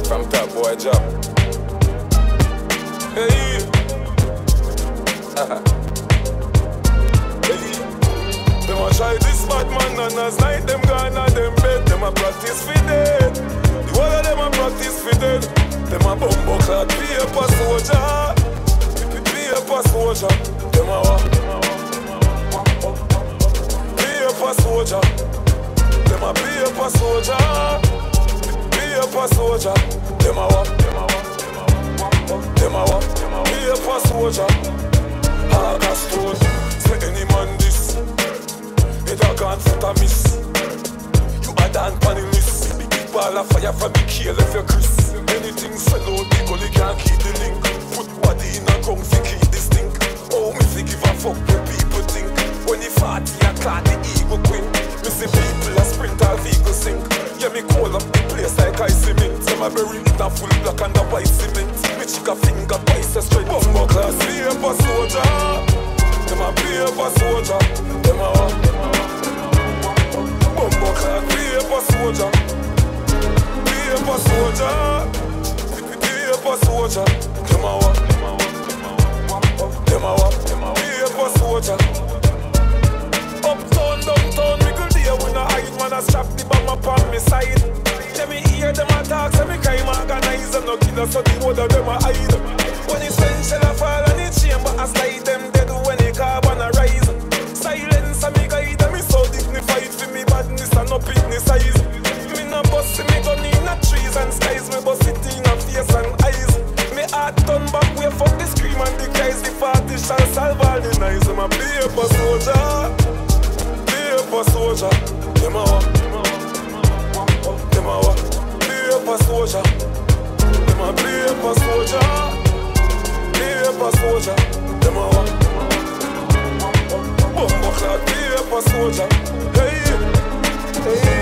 Start from top, boy, drop. Hey. Uh-huh. hey. Them a try this bad man and as night them gone and them bed. Them a practice for dead. The whole of them a practice for dead. Them a bumbo clad paper soldier. Paper soldier. Them a what? Paper soldier. Them a paper soldier. Paper soldier. Them a what? Them a what? Paper soldier. August stone. Say any man this. It a gone foot a miss. You a dan panny miss. Big big ball of fire from the kill if you Chris. Anything sell out, the gully can't keep the link. Put body in a ground fi keep the stink. Oh, me fi give a fuck what people think. When he the party a clad the ego queen. Me see people a sprint vehicle sink. Yeah, me call up the place like I cement. Say my bury it a full black and a white cement. Me chick a finger twice as straight. Bumbo class paper soldier. Them a paper soldier. Them a? Bumbo class paper soldier. Paper soldier. Paper soldier. Them a what? Them a what? Paper soldier. Uptown, downtown, me good day when I hide Man, I strap the bomb up on me side. Let me hear them attack, say me crime organize And no killer, so the whole of them a hide. When it's shell a fall and the chamber I slide them dead when the carbon a rise. Silence and me guide them, me so dignified For me badness and no picnic size. Me no bust me gun in a trees and skies. Me bust it in a face and eyes. Me heart turn back, way fuck the scream and the cries. The party shall solve all the nights I'm a paper soldier Paper soldier. Them a a soldier. Hey, hey.